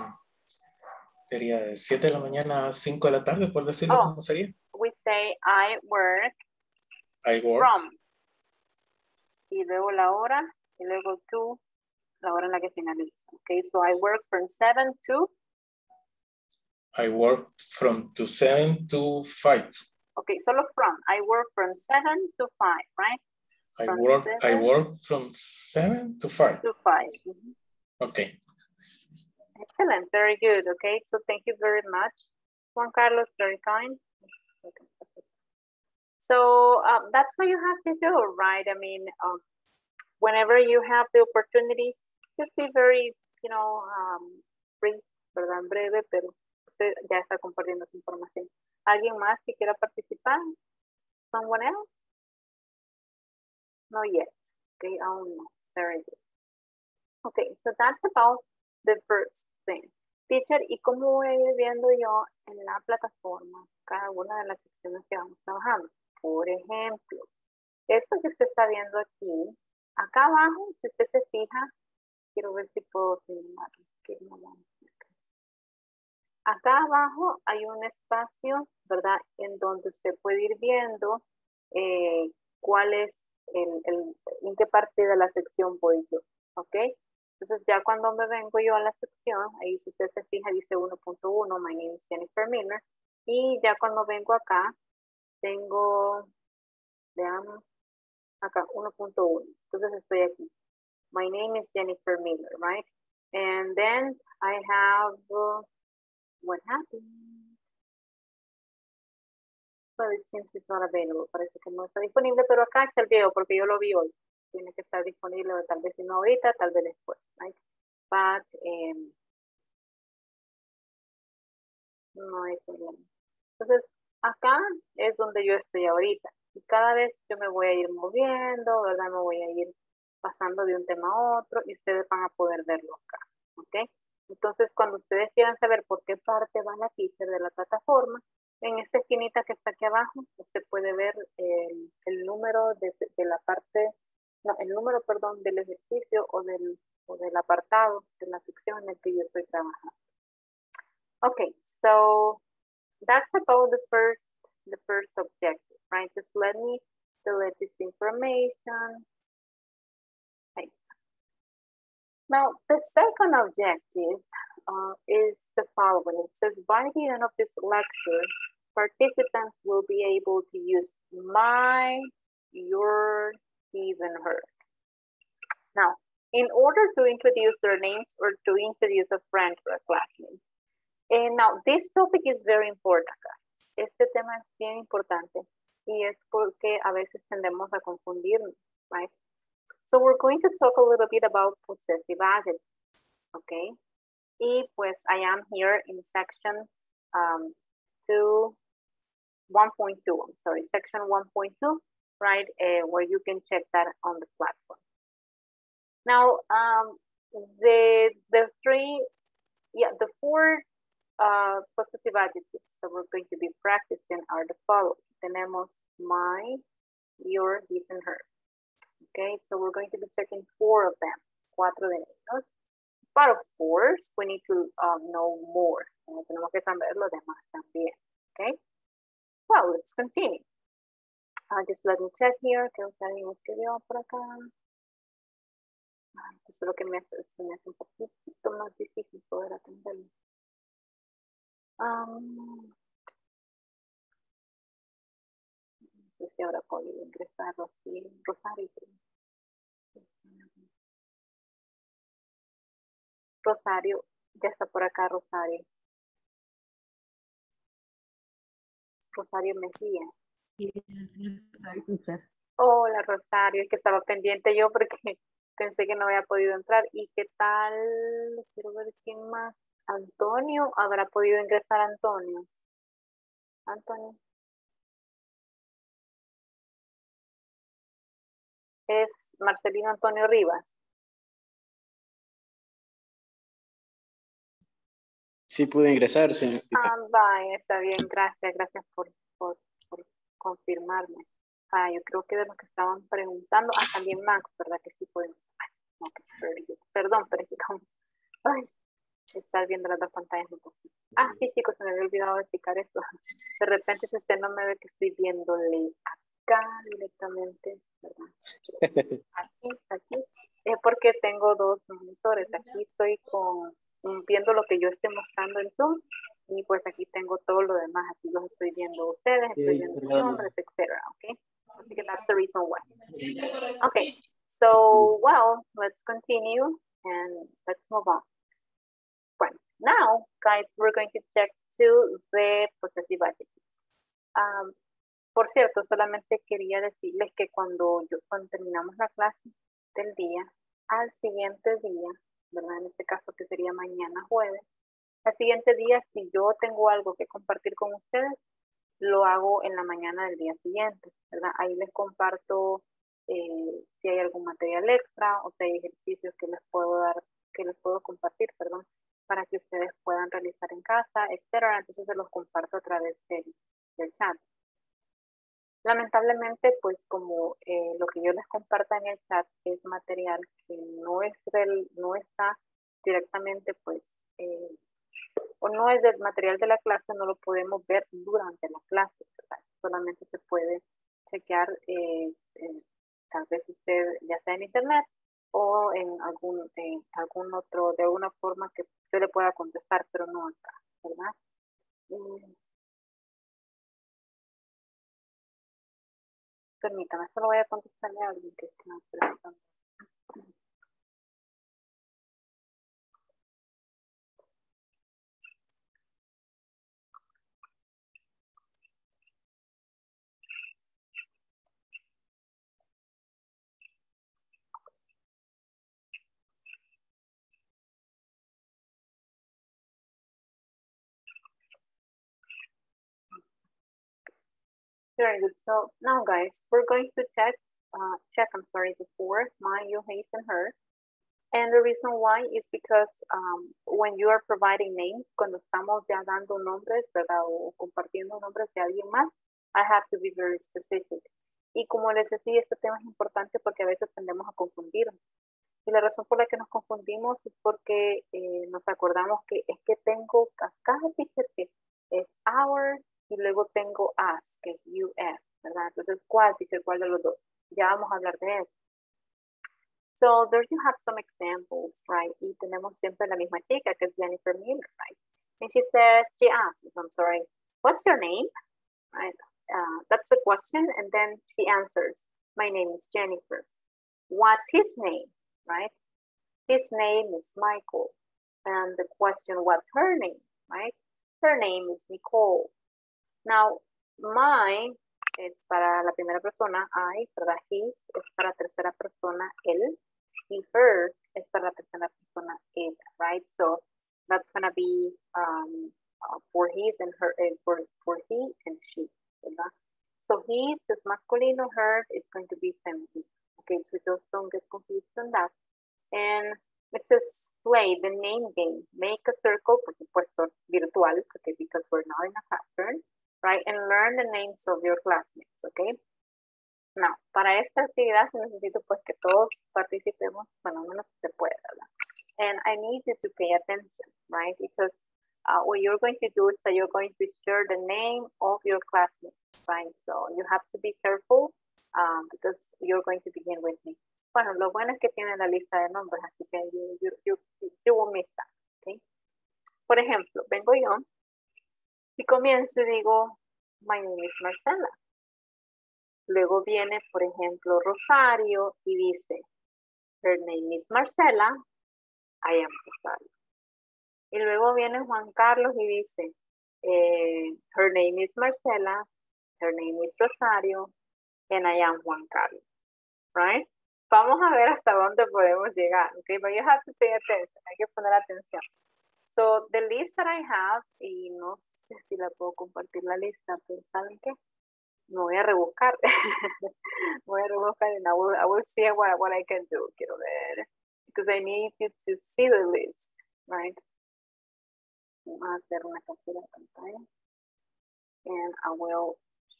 sería de 7 de la mañana a 5 de la tarde, por decirlo, Oh. ¿cómo sería? We say I work I work from. Y luego la hora, y luego to, la hora en la que finaliza. Okay, so I work from 7 to, I work from to 7 to 5. Okay, solo from. I work from 7 to 5, right? I From work, I work from 7 to 5. To 5. Mhm. Okay. Excellent, very good. Okay, so thank you very much, Juan Carlos, very kind. Okay. So um, that's what you have to do, right? I mean, um, whenever you have the opportunity, just be very, you know, um, brief, ¿verdad? Breve, pero usted ya está compartiendo su información. ¿Alguien más que quiera participar? Someone else? Not yet. Okay, aún no. Very good. Okay, so that's about the first thing. Teacher, ¿y cómo voy a ir viendo yo en la plataforma cada una de las secciones que vamos trabajando? Por ejemplo, eso que usted está viendo aquí, acá abajo, si usted se fija, quiero ver si puedo señalarlo. Acá abajo hay un espacio, ¿verdad? En donde usted puede ir viendo eh, cuál es el, el, en qué parte de la sección voy yo, ¿ok? Entonces ya cuando me vengo yo a la sección, ahí si usted se fija dice 1.1, my name is Jennifer Miller, y ya cuando vengo acá, tengo, veamos, acá 1.1, entonces estoy aquí. My name is Jennifer Miller, right? And then I have, uh, what happened? Well, it seems it's not available. Parece que no está disponible, pero acá está el video porque yo lo vi hoy. Tiene que estar disponible, tal vez no ahorita, tal vez después, right? But, um, no hay problema. Entonces, acá es donde yo estoy ahorita. Y cada vez yo me voy a ir moviendo, ¿verdad? Me voy a ir pasando de un tema a otro y ustedes van a poder verlo acá, ¿ok? Entonces, cuando ustedes quieran saber por qué parte va la teacher de la plataforma, en esta esquinita que está aquí abajo, usted puede ver el, número de, la parte, no, el número, perdón, del ejercicio o del, apartado de la sección en el que yo estoy trabajando. Okay, so that's about the first, the first objective, right? Just let me delete this information. Now, the second objective uh, is the following. It says, by the end of this lecture, participants will be able to use my, your, even her. Now, in order to introduce their names or to introduce a friend or a classmate. And now, this topic is very important. Este tema es bien importante y es porque a veces tendemos a confundirnos, right? So we're going to talk a little bit about possessive adjectives, okay? Y pues I am here in section um, 2, 1.2, I'm sorry, section 1.2, right? Uh, where you can check that on the platform. Now, um, the, the three, yeah, the four uh, possessive adjectives that we're going to be practicing are the following. Tenemos my, your, his, and her. Okay, so we're going to be checking four of them, cuatro de ellos. But of course, we need to um, know more. Tenemos que saber lo demás también. Okay, well, let's continue. Uh, just let me check here. Creo que alguien escribió por acá. Eso es lo que me hace, se me hace un poquito más difícil poder atenderlo. Um, si ahora puedo ingresar Rosario. Rosario. Rosario, ya está por acá Rosario. Rosario Mejía. Hola Rosario, es que estaba pendiente yo porque pensé que no había podido entrar. ¿Y qué tal? Quiero ver quién más. Antonio, ¿habrá podido ingresar Antonio? Antonio. Es Marcelino Antonio Rivas. Sí pude ingresar, señorita. Ah, vaya, está bien, gracias, gracias por, por, por confirmarme. Ah, yo creo que de lo que estaban preguntando, ah, también Max, ¿verdad? Que sí podemos. Ay, good. Perdón, pero es que como, ay, estar viendo las dos pantallas un poquito. Ah, sí, chicos, se me había olvidado de explicar eso. De repente, si usted no me ve que estoy viéndole acá directamente, ¿verdad? Aquí, aquí, es porque tengo dos monitores. Aquí estoy con viendo lo que yo esté mostrando en Zoom y pues aquí tengo todo lo demás. Aquí los estoy viendo ustedes, estoy Sí, viendo nombres, etcétera, ¿ok? Así que that's the reason why. Okay, so well, let's continue and let's move on. Bueno, now, guys, we're going to check to the possessive adjectives. Um, por cierto, solamente quería decirles que cuando, cuando terminamos la clase del día, al siguiente día, ¿verdad? En este caso que sería mañana jueves, al siguiente día, si yo tengo algo que compartir con ustedes, lo hago en la mañana del día siguiente, ¿verdad? Ahí les comparto eh, si hay algún material extra o si hay ejercicios que les puedo dar, que les puedo compartir, perdón, para que ustedes puedan realizar en casa, etcétera. Entonces se los comparto a través del chat. Lamentablemente, pues como eh, lo que yo les comparta en el chat es material que no es del, no está directamente, pues, eh, o no es del material de la clase, no lo podemos ver durante la clase. Solamente se puede chequear, eh, tal vez usted, ya sea en internet o en algún, en algún otro, de alguna forma que usted le pueda contestar, pero no acá, ¿verdad? Permítame, solo voy a contestarle a alguien que está preguntando. Very good. So now, guys, we're going to check, uh, check, I'm sorry, the four, my, you, his, and her. And the reason why is because um, when you are providing names, cuando estamos ya dando nombres, ¿verdad? O compartiendo nombres de alguien más, I have to be very specific. Y como les decía, este tema es importante porque a veces tendemos a confundirnos. Y la razón por la que nos confundimos es porque eh, nos acordamos que es que tengo acá que es our y luego tengo us, que es us, ¿verdad? Entonces, ¿cuál teacher? ¿Cuál de los dos? Ya vamos a hablar de eso. So there you have some examples, right? Y tenemos siempre la misma chica que es Jennifer Miller, right? And she says, she asks, I'm sorry, what's your name? Right? Uh, that's the question. And then she answers, my name is Jennifer. What's his name, right? His name is Michael. And the question, what's her name, right? Her name is Nicole. Now, my es para la primera persona, I, ¿verdad? His es para tercera persona, él. Y her es para la tercera persona, ella, right? So that's gonna be um, uh, for his and her, uh, for, for he and she, ¿verdad? So his is masculino, her is going to be feminine. Okay, so just don't get confused on that. And it says play the name game. Make a circle, por supuesto, virtual, okay, because we're not in a classroom, right? And learn the names of your classmates, okay? Now, para esta actividad necesito pues que todos participemos, bueno, menos se puede, ¿verdad? And I need you to pay attention, right? Because uh, what you're going to do is that you're going to share the name of your classmates, right? So you have to be careful um, because you're going to begin with me. Bueno, lo bueno es que tiene la lista de nombres, así que you, you, you, you will miss that, okay? Por ejemplo, vengo yo y comienzo y digo, my name is Marcela. Luego viene, por ejemplo, Rosario y dice, her name is Marcela, I am Rosario. Y luego viene Juan Carlos y dice, eh, her name is Marcela, her name is Rosario, and I am Juan Carlos. Right? Vamos a ver hasta dónde podemos llegar. Okay, but you have to pay attention. Hay que poner atención. So the list that I have, y no sé si la puedo compartir la lista, pero ¿saben qué? Me voy a rebuscar. voy a rebuscar and I will, I will see what, what I can do. Quiero ver. Because I need you to see the list, right? Vamos a hacer una captura de pantalla. And I will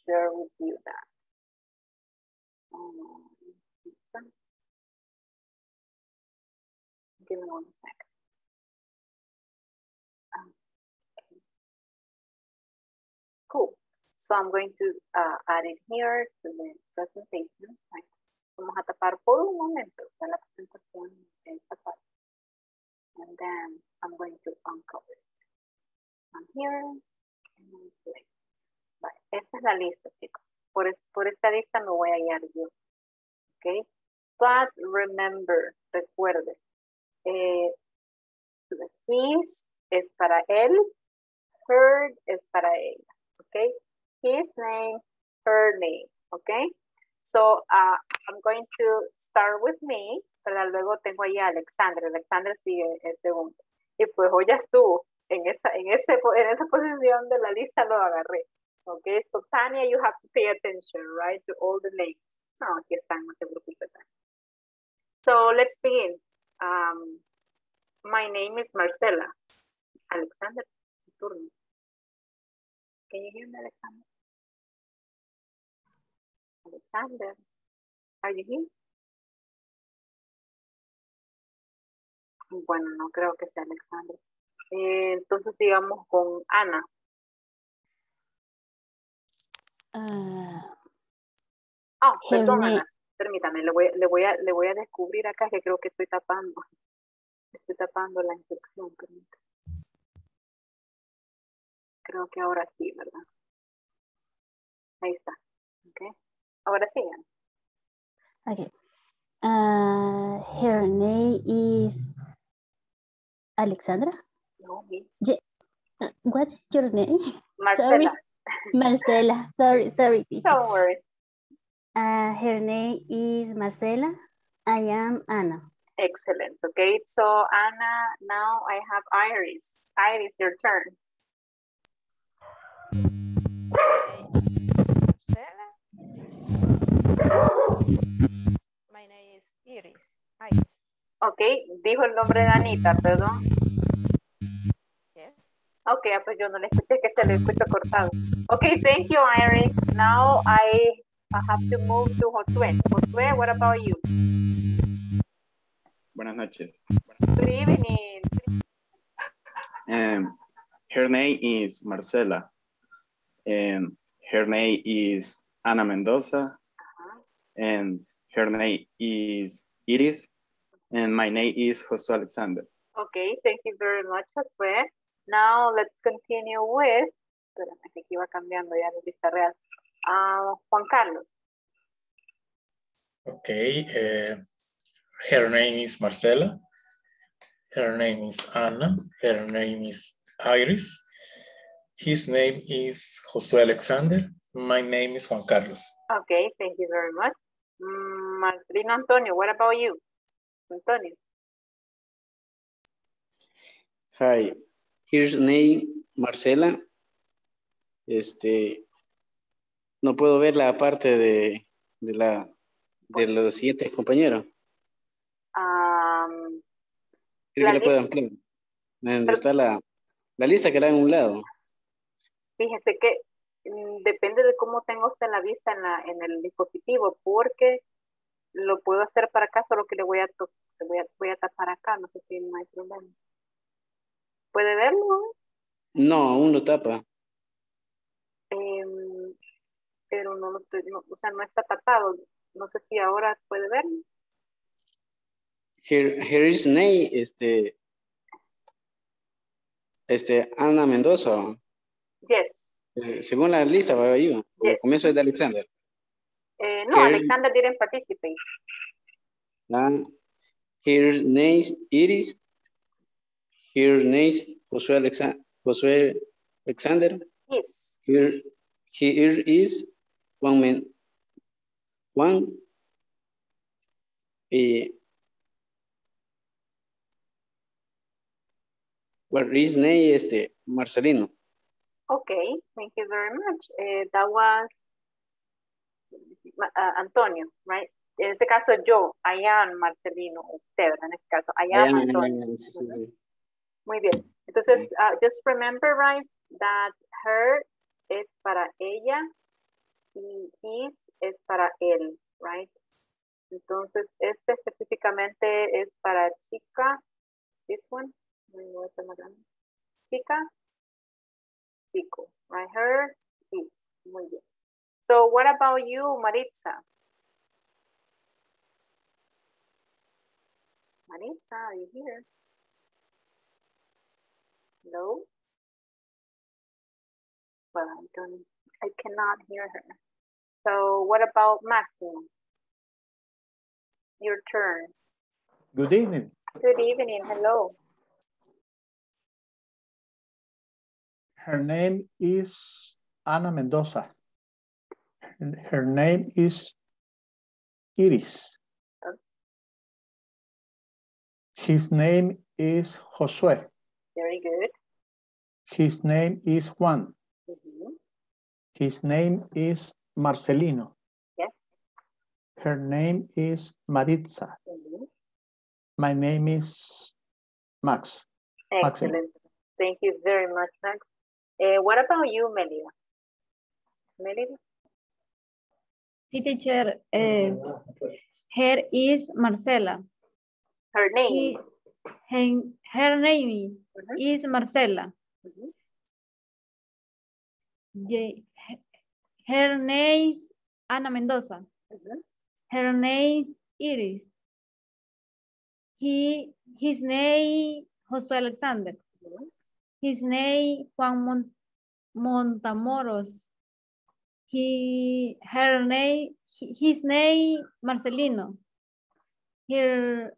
share with you that. Um, give me one second. Okay. Cool. So I'm going to uh, add it here to the presentation. Vamos a tapar por un momento la presentación de esta parte. And then I'm going to uncover it. I'm here. And play. Vale, esta es la lista, chicos. Por, es, por esta lista me voy a guiar yo. ¿Ok? But remember, recuerde, eh, his es para él, her es para ella. ¿Ok? His name, her name. ¿Ok? So, uh, I'm going to start with me, pero luego tengo ahí Alexander. Alexander sigue el segundo. Y pues hoy ya estuvo en esa, en, ese, en esa posición de la lista, lo agarré. Okay, so Tania, you have to pay attention, right, to all the names. No, aquí están, no te preocupes. So let's begin. Um, my name is Marcela. Alexander, turno. Can you hear me, Alexander? Alexander, are you here? Bueno, no creo que sea Alexander. Eh, entonces sigamos con Ana. Uh, oh, perdón, Ana. Permítame, le voy, le, voy a, le voy a descubrir acá que creo que estoy tapando. Estoy tapando la instrucción. Permítame. Creo que ahora sí, ¿verdad? Ahí está. Ok. Ahora sí. Okay. Uh, her name is Alexandra. No, me. Yeah. Uh, What's your name? Marcela. Sorry. Marcela. Sorry, sorry, teacher. Don't worry. Uh, her name is Marcela. I am Anna. Excellent. Okay, so Anna, now I have Iris. Iris, your turn. My name is Iris. Iris. Okay, dijo el nombre de Anita, perdón. Yes. Ok, ah, pues yo no le escuché que se le escucha cortado. Ok, thank you, Iris. Now I, I have to move to Josué. Josué, what about you? Buenas noches. Good evening. Um, her name is Marcela. And her name is Ana Mendoza. And her name is Iris. And my name is José Alexander. Okay, thank you very much, Josué. Now let's continue with, espérame que aquí va cambiando ya la lista real. Ah, Juan Carlos. Okay, uh, her name is Marcela. Her name is Anna. Her name is Iris. His name is Josué Alexander. My name is Juan Carlos. Okay, thank you very much. Mm, Marcelino Antonio, what about you? Antonio. Hi, here's name Marcela. Este, no puedo ver la parte de, de la de los siguientes compañeros. Um, Creo La que puedo ampliar. Donde está la, la lista que da en un lado. Fíjese que mm, depende de cómo tenga usted la vista en, la, en el dispositivo, porque lo puedo hacer para acá, solo que le voy a, le voy a, voy a tapar acá, no sé si no hay problema. ¿Puede verlo? No, aún lo tapa. Em, pero no lo estoy, no, o sea, no está tapado. No sé si ahora puede verlo. Here, here is name, este, este, Ana Mendoza. Yes. Eh, según la lista, va ahí. va. El Yes. comienzo es de Alexander. Eh, no, Alexander didn't participate. Ah, Here's name Iris. Here's name Josué Alexander. Josué Alexander. Yes. Here, here is one man. One. Eh, what is name este Marcelino. Okay, thank you very much. Eh, that was ah, Antonio, right? En este caso yo, I am Marcelino, usted, ¿verdad? en este caso, I am Antonio. sí, sí. Muy bien. Entonces, uh, just remember, right, that her es para ella y his es para él, right? Entonces, este específicamente es para chica. This one. Chica. Chico. Right? Her, his. Muy bien. So, what about you, Maritza? Maritza, are you here? Hello? Well, I don't, I cannot hear her. So what about Maximo? Your turn. Good evening. Good evening, hello. Her name is Ana Mendoza. Her name is Iris. His name is Josue. Very good. His name is Juan. Mhm. His name is Marcelino. Yes. Her name is Maritza. Mhm. My name is Max. Excellent. Thank you very much, Max. Eh, what about you, Melida? Melida? Sí, teacher. Eh, her is Marcela. Her name. He- her, her name is Marcela. Ye- her name is Ana Mendoza. Her name is Iris. He, his name José Alexander. His name Juan Mon- Montamoros. He, her name, his name Marcelino. Her,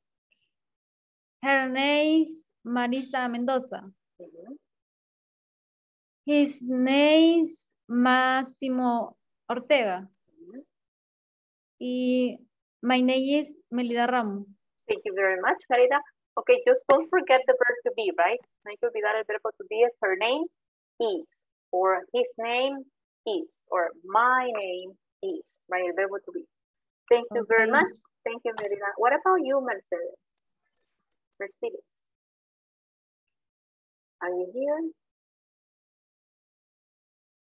her name is Marisa Mendoza. His name is Máximo Ortega. Y my name is Melida Ramos. Thank you very much, Melida. Okay, just don't forget the verb to be, right? No hay que olvidar el verbo to be es her name is, or his name is, or my name is, right? El verbo to be. Thank you very much. Thank you, Melida. What about you, Mercedes? Mercedes. Are you here?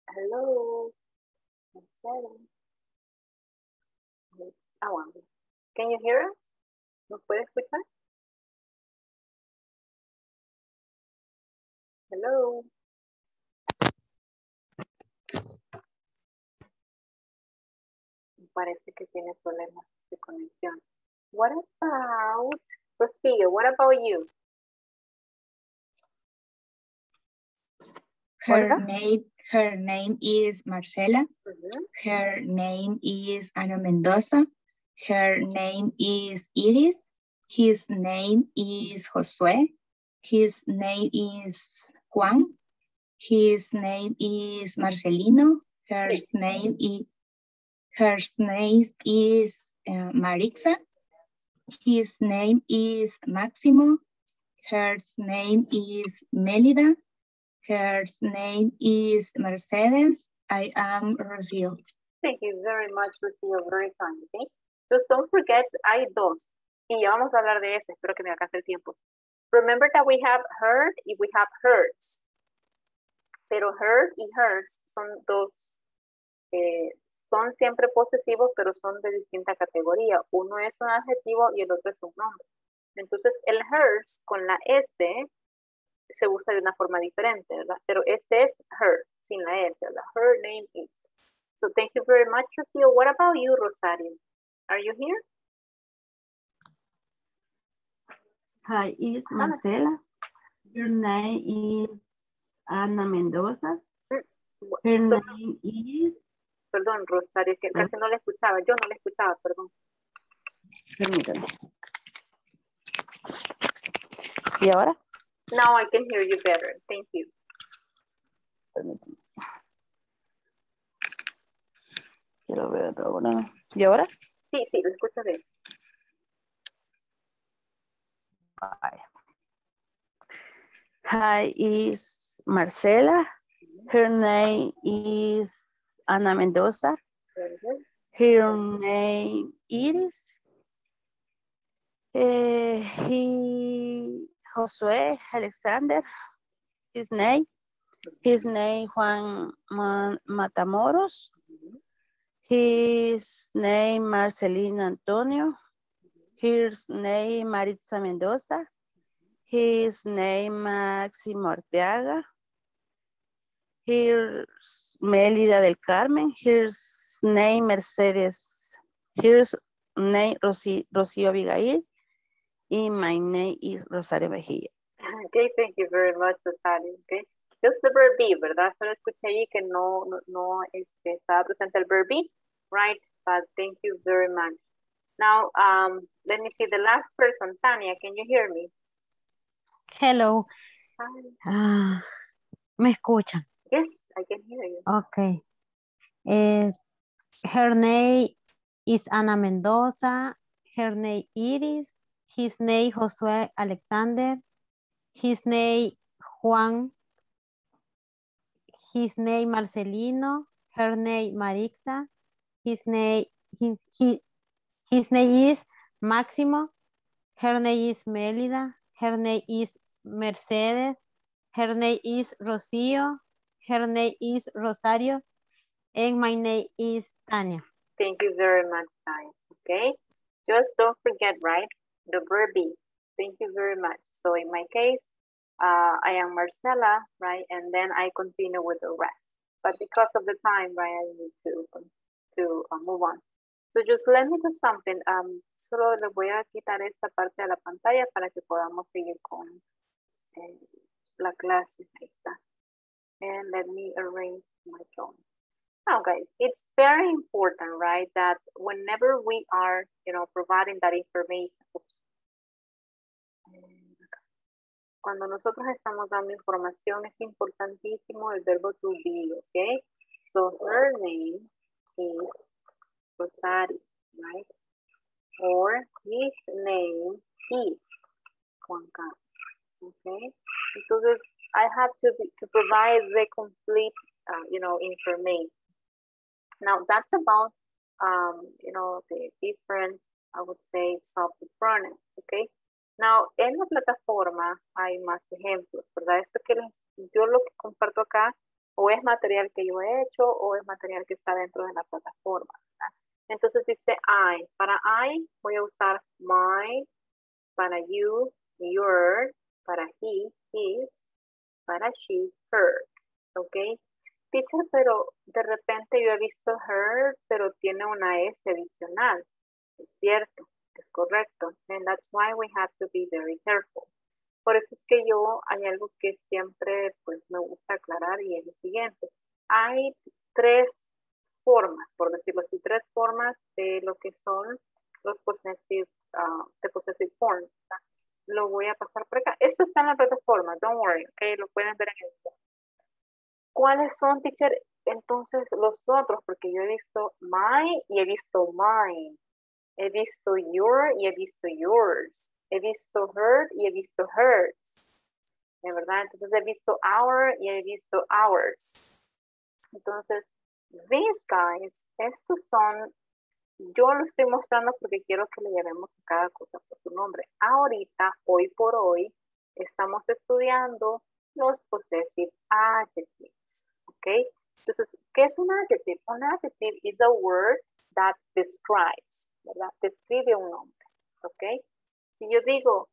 Hello. Mercedes. Bueno. Can you hear us? ¿Nos puede escuchar? Hello. Parece que tiene problemas de conexión. What about Rocío? What about you? Her name, her name is Marcela. Mhm. Her name is Ana Mendoza. Her name is Iris. His name is Josue. His name is Juan. His name is Marcelino. Her name is her name is uh, Maritza. His name is Maximo. Her name is Melida. Her name is Mercedes. I am Rocio. Thank you very much, Rocío. Very kind, okay? Just don't forget, hay dos. Y ya vamos a hablar de eso. Espero que me alcance el tiempo. Remember that we have heard y we have herds. Pero heard y herds son dos, eh, son siempre posesivos, pero son de distinta categoría. Uno es un adjetivo y el otro es un nombre. Entonces, el herds con la S se usa de una forma diferente. Pero este es her, sin la S. Her name is. So thank you very much, Rocio. What about you, Rosario? Are you here? Hi, it's Marcela. Your name is Ana Mendoza. Her so- name is, perdón, Rosario, que casi no le escuchaba. Yo no le escuchaba, perdón. permítame. ¿Y ahora? Now I can hear you better. Thank you. Permítame. Quiero ver ahora. ¿Y ahora? Sí, sí, lo escucho bien. Hi, is Marcela. Her name is Ana Mendoza. Her name is eh, he Josué Alexander. his name. His name Juan Matamoros. His name Marcelino Antonio. His name Maritza Mendoza. His name Máximo Arteaga. Here's Melida del Carmen. Here's name Mercedes. Here's name Rocío, Rocío Abigail. And my name is Rosario Mejía. Okay, thank you very much, Rosario. Okay. Just the verb be, ¿verdad? Solo escuché ahí que no, no, no este, estaba presente el verb be, right? But thank you very much. Now, um, let me see the last person, Tania, can you hear me? Hello. Hi. Ah, ¿Me escuchan? Yes, I can hear you. Okay. Eh, her name is Ana Mendoza. Her name Iris. His name Josué Alexander. His name Juan. His name Marcelino. Her name Marixa. His name his, his, his name is Máximo. Her name is Melida. Her name is Mercedes. Her name is Rocio. Her name is Rosario. And my name is Tania. Thank you very much, Tania. Okay. Just don't forget, right? The verb be. Thank you very much. So in my case, uh, I am Marcela, right? And then I continue with the rest. But because of the time, right, I need to, to uh, move on. So just let me do something. Um, solo le voy a quitar esta parte de la pantalla para que podamos seguir con eh, la clase. Ahí está. And let me arrange my phone. Now, guys, it's very important, right, that whenever we are, you know, providing that information, oops, cuando nosotros estamos dando información es importantísimo el verbo to be, okay? So her name is Rosario, right? Or his name is Juan Carlos, okay? Entonces, I have to, be, to provide the complete, uh, you know, information. Now, that's about, um, you know, the different, I would say, subject pronouns, okay? Now, en la plataforma hay más ejemplos, ¿verdad? Esto que les, yo lo que comparto acá o es material que yo he hecho o es material que está dentro de la plataforma. ¿verdad? Entonces dice I. Para I voy a usar my, para you, your, para he, his, para she, her. ¿Ok? Teacher, pero de repente yo he visto her, pero tiene una S adicional. Es cierto, es correcto. And that's why we have to be very careful. Por eso es que yo hay algo que siempre pues me gusta aclarar y es lo siguiente. Hay tres formas, por decirlo así, tres formas de lo que son los possessive, uh, de possessive forms. Lo voy a pasar por acá. Esto está en la plataforma, don't worry, okay, lo pueden ver en el ¿Cuáles son, teacher? Entonces, los otros, porque yo he visto my y he visto mine. He visto your y he visto yours. He visto her y he visto hers. ¿De verdad? Entonces he visto our y he visto ours. Entonces, these guys, estos son, yo lo estoy mostrando porque quiero que le llamemos a cada cosa por su nombre. Ahorita, hoy por hoy, estamos estudiando los possessive adjectives. ¿Ok? Entonces, ¿qué es un adjective? Un adjective is a word that describes, ¿verdad? Describe un nombre. ¿Ok? Si yo digo,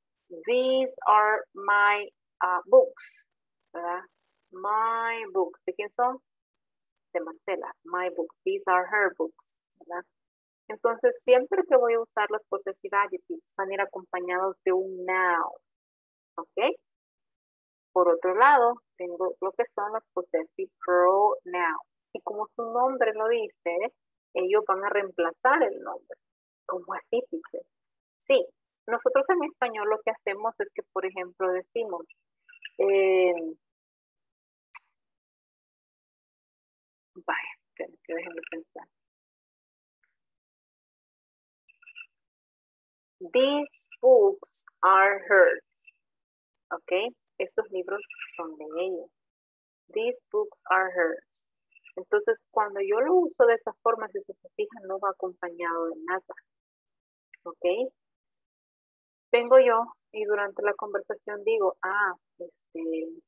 these are my uh, books, ¿verdad? My books. ¿De quién son? De Marcela. My books. These are her books, ¿verdad? Entonces, siempre que voy a usar los possessive adjectives, van a ir acompañados de un noun. ¿Ok? Por otro lado, tengo lo que son los possessive pronouns. Y como su nombre lo dice, ellos van a reemplazar el nombre. Como así dice. Sí, nosotros en español lo que hacemos es que, por ejemplo, decimos, eh, vaya, que, déjenme pensar. These books are hers. ¿Ok? Estos libros son de ella. These books are hers. Entonces, cuando yo lo uso de esa forma, si se fijan, no va acompañado de nada. ¿Ok? Vengo yo y durante la conversación digo, ah, este,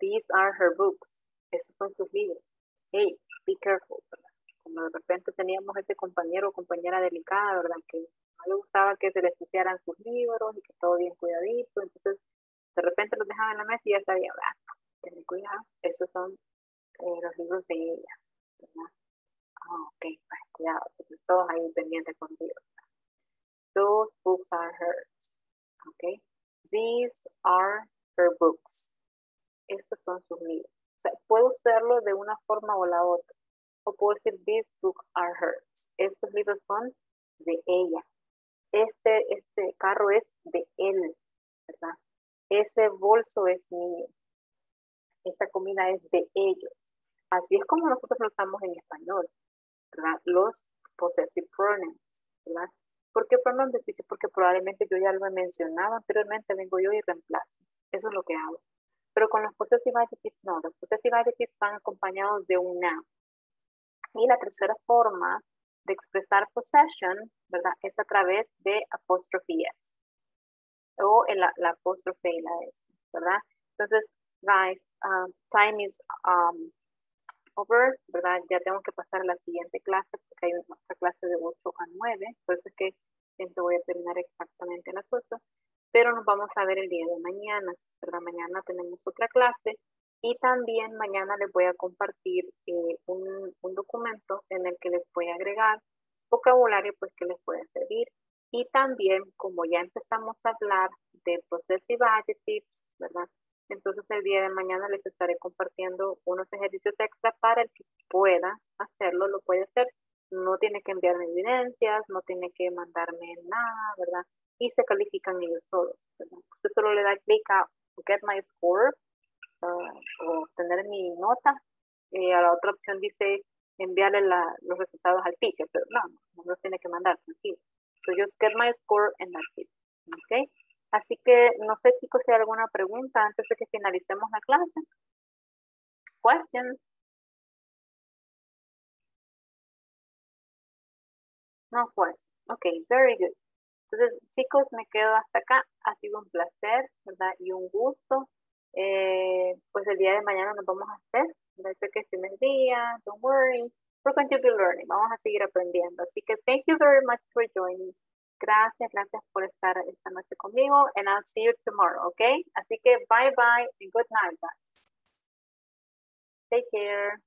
These are her books. Esos son sus libros. Hey, be careful. Cuando de repente teníamos ese compañero o compañera delicada, ¿verdad? Que no le gustaba que se le ensuciaran sus libros y que todo bien cuidadito. Entonces, de repente los dejaba en la mesa y ya sabía, ¿verdad? Ten cuidado. Esos son eh, los libros de ella. ¿verdad? Oh, ok, pues, cuidado. Entonces, todos ahí pendientes contigo. Those books are hers. Okay. These are her books. Estos son sus libros. Puedo usarlo de una forma o la otra. O puedo decir, these books are hers. Estos libros son de ella. Este, este carro es de él, ¿verdad? Ese bolso es mío. Esa comida es de ellos. Así es como nosotros lo usamos en español. Los possessive pronouns, ¿verdad? ¿Por qué pronoun de Porque probablemente yo ya lo he mencionado anteriormente, vengo yo y reemplazo. Eso es lo que hago. Pero con los possessive adjectives no, los possessive adjectives van acompañados de un noun. Y la tercera forma de expresar possession, ¿verdad? Es a través de apóstrofe s. O en la, apóstrofe y la s, ¿verdad? Entonces, guys, um, time is um, over, ¿verdad? Ya tengo que pasar a la siguiente clase porque hay otra clase de 8 a 9, por eso es que voy a terminar exactamente las 8, pero nos vamos a ver el día de mañana, ¿verdad? Mañana tenemos otra clase y también mañana les voy a compartir eh, un, documento en el que les voy a agregar vocabulario pues que les puede servir y también como ya empezamos a hablar de possessive adjectives, ¿verdad? Entonces el día de mañana les estaré compartiendo unos ejercicios extra para el que pueda hacerlo, lo puede hacer. No tiene que enviarme evidencias, no tiene que mandarme nada, ¿verdad? Y se califican ellos todos, ¿verdad? Usted solo le da clic a Get My Score uh, o obtener mi nota. Y a la otra opción dice enviarle los resultados al teacher, pero no, no los tiene que mandar, tranquilo. So just get my score and that's it. Okay? Así que no sé chicos si hay alguna pregunta antes de que finalicemos la clase. Questions? No questions. Ok, very good. Entonces, chicos, me quedo hasta acá. Ha sido un placer, ¿verdad? Y un gusto. Eh, pues el día de mañana nos vamos a hacer. Sé que es el día, don't worry. We're going to be learning. Vamos a seguir aprendiendo. Así que thank you very much for joining. Gracias, gracias por estar esta noche conmigo. And I'll see you tomorrow, okay? Así que bye bye and good night, guys. Take care.